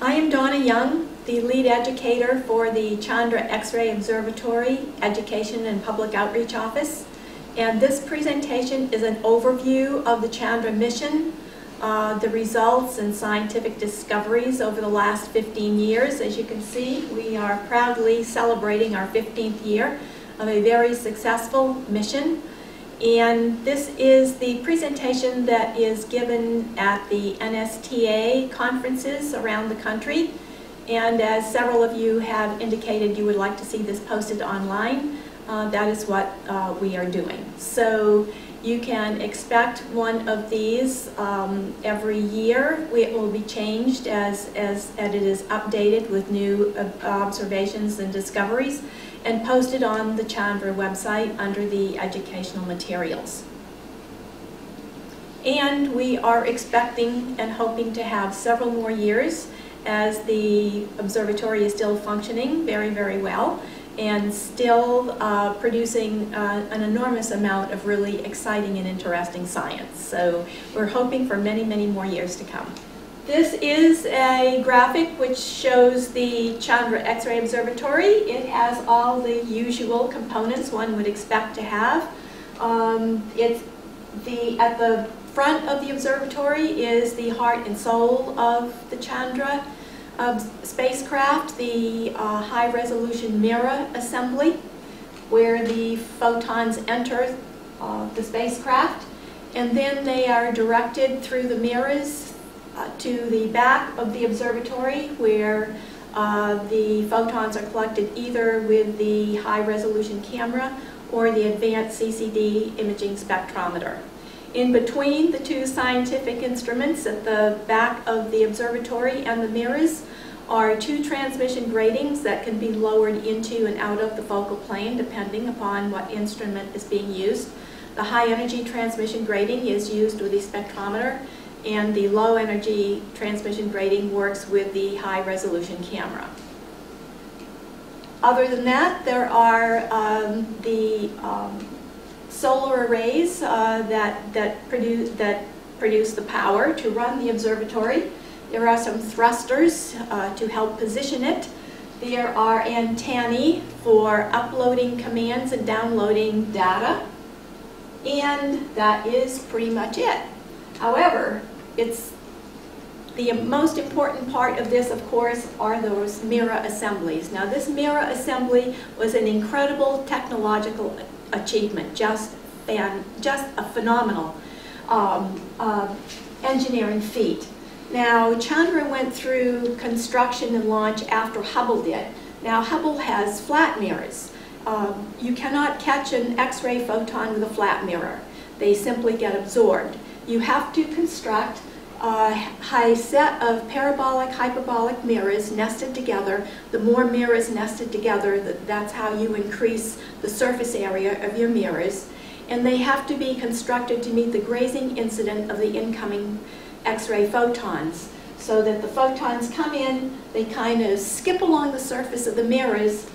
I am Donna Young, the lead educator for the Chandra X-ray Observatory Education and Public Outreach Office. And this presentation is an overview of the Chandra mission, uh, the results and scientific discoveries over the last 15 years. As you can see, we are proudly celebrating our 15th year of a very successful mission. And this is the presentation that is given at the NSTA conferences around the country. And as several of you have indicated you would like to see this posted online, uh, that is what uh, we are doing. So you can expect one of these um, every year. We, it will be changed as, as, as it is updated with new uh, observations and discoveries and posted on the Chandra website under the educational materials. And we are expecting and hoping to have several more years as the observatory is still functioning very, very well and still uh, producing uh, an enormous amount of really exciting and interesting science. So we're hoping for many, many more years to come. This is a graphic which shows the Chandra X-ray Observatory. It has all the usual components one would expect to have. Um, it's the, at the front of the observatory is the heart and soul of the Chandra uh, spacecraft, the uh, high resolution mirror assembly, where the photons enter uh, the spacecraft, and then they are directed through the mirrors uh, to the back of the observatory where uh, the photons are collected either with the high resolution camera or the advanced CCD imaging spectrometer. In between the two scientific instruments at the back of the observatory and the mirrors are two transmission gratings that can be lowered into and out of the focal plane depending upon what instrument is being used. The high energy transmission grating is used with the spectrometer and the low energy transmission grating works with the high resolution camera. Other than that, there are um, the um, solar arrays uh, that, that, produce, that produce the power to run the observatory. There are some thrusters uh, to help position it. There are antennae for uploading commands and downloading data. And that is pretty much it. However, it's the most important part of this, of course, are those mirror assemblies. Now, this mirror assembly was an incredible technological achievement, just, and just a phenomenal um, uh, engineering feat. Now, Chandra went through construction and launch after Hubble did. Now, Hubble has flat mirrors. Um, you cannot catch an X-ray photon with a flat mirror. They simply get absorbed. You have to construct a high set of parabolic, hyperbolic mirrors nested together. The more mirrors nested together, that's how you increase the surface area of your mirrors. And they have to be constructed to meet the grazing incidence of the incoming X-ray photons. So that the photons come in, they kind of skip along the surface of the mirrors,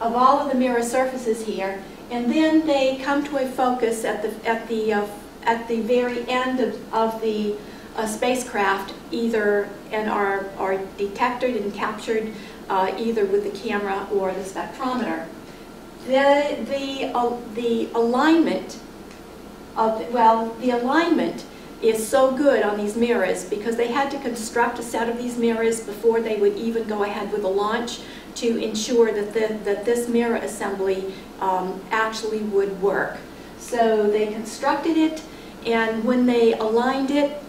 of all of the mirror surfaces here, and then they come to a focus at the, at the, uh, at the very end of, of the a spacecraft either and are, are detected and captured uh, either with the camera or the spectrometer. The, the, uh, the alignment of, well, the alignment is so good on these mirrors because they had to construct a set of these mirrors before they would even go ahead with the launch to ensure that, the, that this mirror assembly um, actually would work. So they constructed it, and when they aligned it,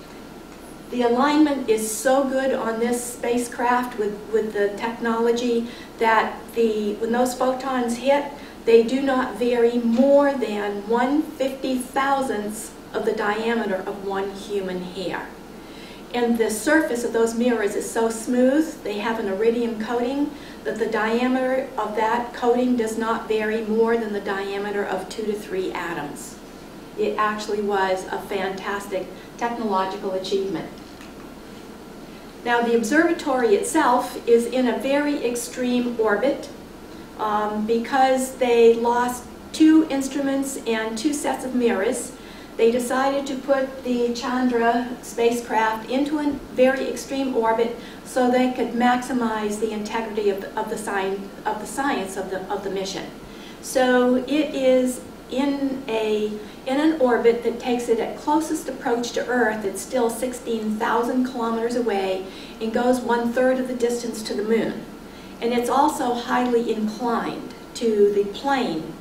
the alignment is so good on this spacecraft with, with the technology that the, when those photons hit, they do not vary more than 1 50,000th of the diameter of one human hair. And the surface of those mirrors is so smooth, they have an iridium coating, that the diameter of that coating does not vary more than the diameter of two to three atoms. It actually was a fantastic technological achievement. Now the observatory itself is in a very extreme orbit um, because they lost two instruments and two sets of mirrors. they decided to put the Chandra spacecraft into a very extreme orbit so they could maximize the integrity of the, of the, science, of the science of the, of the mission. So it is in, a, in an orbit that takes it at closest approach to Earth. It's still 16,000 kilometers away and goes one-third of the distance to the moon. And it's also highly inclined to the plane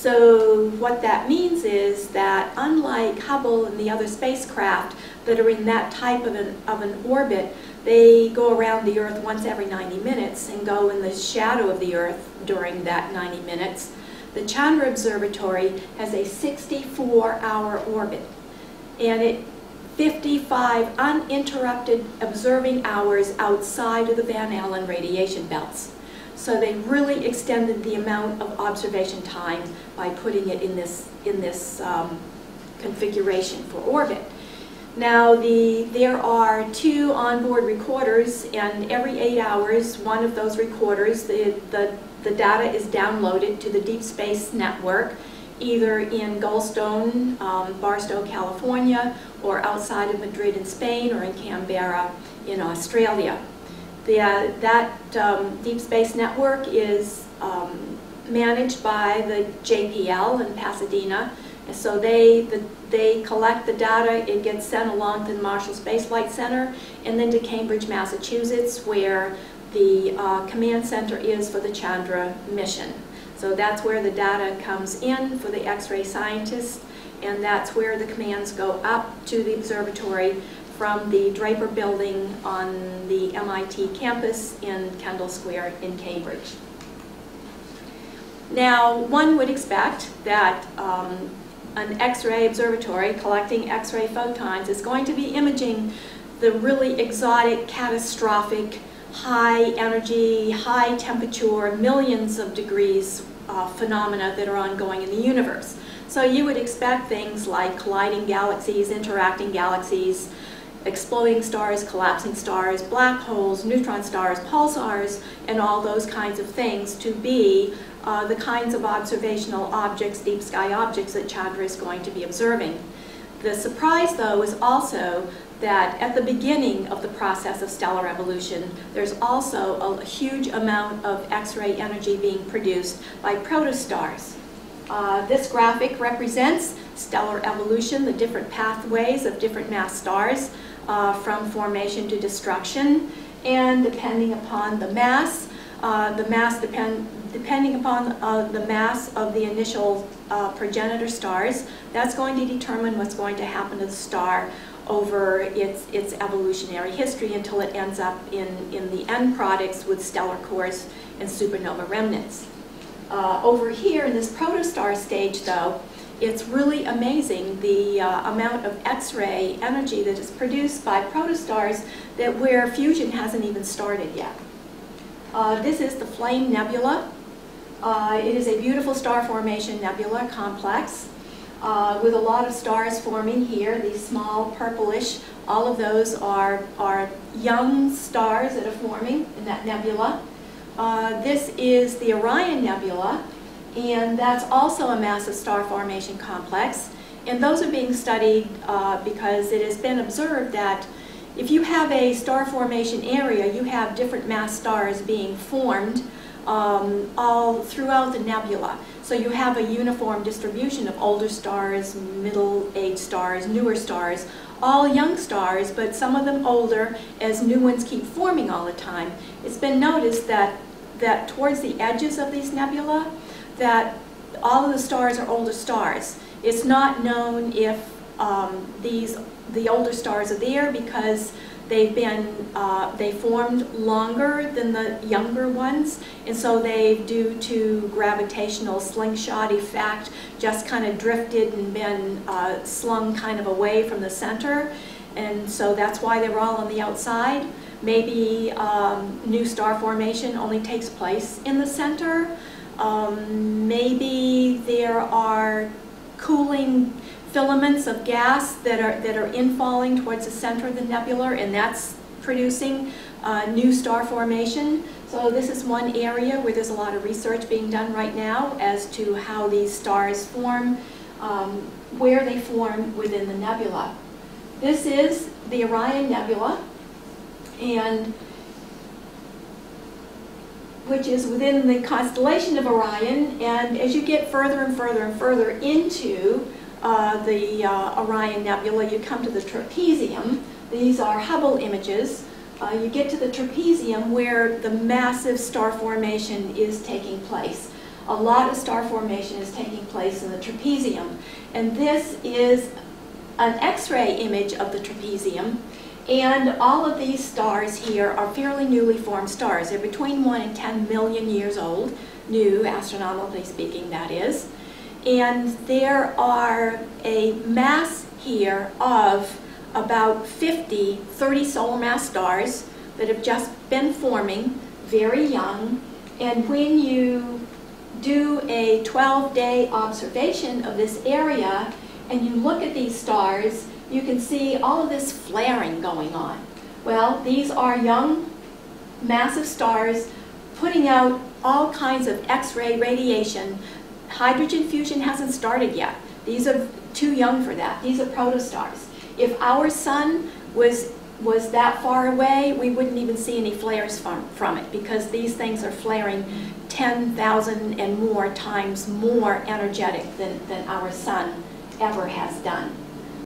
so what that means is that unlike Hubble and the other spacecraft that are in that type of an, of an orbit, they go around the Earth once every 90 minutes and go in the shadow of the Earth during that 90 minutes. The Chandra Observatory has a 64-hour orbit, and it 55 uninterrupted observing hours outside of the Van Allen radiation belts. So they really extended the amount of observation time by putting it in this, in this um, configuration for orbit. Now, the, there are two onboard recorders, and every eight hours, one of those recorders, the, the, the data is downloaded to the Deep Space Network, either in Goldstone, um, Barstow, California, or outside of Madrid in Spain, or in Canberra in Australia. The, uh, that um, Deep Space Network is um, managed by the JPL in Pasadena. And so they, the, they collect the data, it gets sent along to the Marshall Space Flight Center and then to Cambridge, Massachusetts, where the uh, command center is for the Chandra mission. So that's where the data comes in for the X-ray scientists, and that's where the commands go up to the observatory from the Draper Building on the MIT campus in Kendall Square in Cambridge. Now, one would expect that um, an X-ray observatory collecting X-ray photons is going to be imaging the really exotic, catastrophic, high energy, high temperature, millions of degrees uh, phenomena that are ongoing in the universe. So you would expect things like colliding galaxies, interacting galaxies, exploding stars, collapsing stars, black holes, neutron stars, pulsars, and all those kinds of things to be uh, the kinds of observational objects, deep sky objects that Chandra is going to be observing. The surprise, though, is also that at the beginning of the process of stellar evolution, there's also a huge amount of X-ray energy being produced by protostars. Uh, this graphic represents stellar evolution, the different pathways of different mass stars uh, from formation to destruction. And depending upon the mass, uh, the mass depend, depending upon uh, the mass of the initial uh, progenitor stars, that's going to determine what's going to happen to the star over its, its evolutionary history until it ends up in, in the end products with stellar cores and supernova remnants. Uh, over here in this protostar stage, though, it's really amazing the uh, amount of X-ray energy that is produced by protostars that where fusion hasn't even started yet. Uh, this is the Flame Nebula. Uh, it is a beautiful star formation nebula complex uh, with a lot of stars forming here, these small purplish. All of those are, are young stars that are forming in that nebula. Uh, this is the Orion Nebula, and that's also a massive star formation complex. And those are being studied uh, because it has been observed that if you have a star formation area, you have different mass stars being formed um, all throughout the nebula. So you have a uniform distribution of older stars, middle-aged stars, newer stars, all young stars, but some of them older as new ones keep forming all the time. It's been noticed that, that towards the edges of these nebula, that all of the stars are older stars. It's not known if um, these the older stars are there because they've been uh, they formed longer than the younger ones, and so they, due to gravitational slingshot effect, just kind of drifted and been uh, slung kind of away from the center, and so that's why they were all on the outside. Maybe um, new star formation only takes place in the center. Um, maybe there are cooling filaments of gas that are, that are infalling towards the center of the nebula, and that's producing uh, new star formation. So this is one area where there's a lot of research being done right now as to how these stars form um, where they form within the nebula. This is the Orion Nebula, and which is within the constellation of Orion. And as you get further and further and further into uh, the uh, Orion Nebula, you come to the trapezium. These are Hubble images. Uh, you get to the trapezium where the massive star formation is taking place. A lot of star formation is taking place in the trapezium. And this is an X-ray image of the trapezium. And all of these stars here are fairly newly formed stars. They're between 1 and 10 million years old, new, astronomically speaking, that is. And there are a mass here of about 50 30 solar mass stars that have just been forming, very young. And when you do a 12-day observation of this area and you look at these stars, you can see all of this flaring going on. Well, these are young, massive stars putting out all kinds of X-ray radiation. Hydrogen fusion hasn't started yet. These are too young for that. These are protostars. If our sun was was that far away, we wouldn't even see any flares from, from it because these things are flaring 10,000 and more times more energetic than, than our sun ever has done.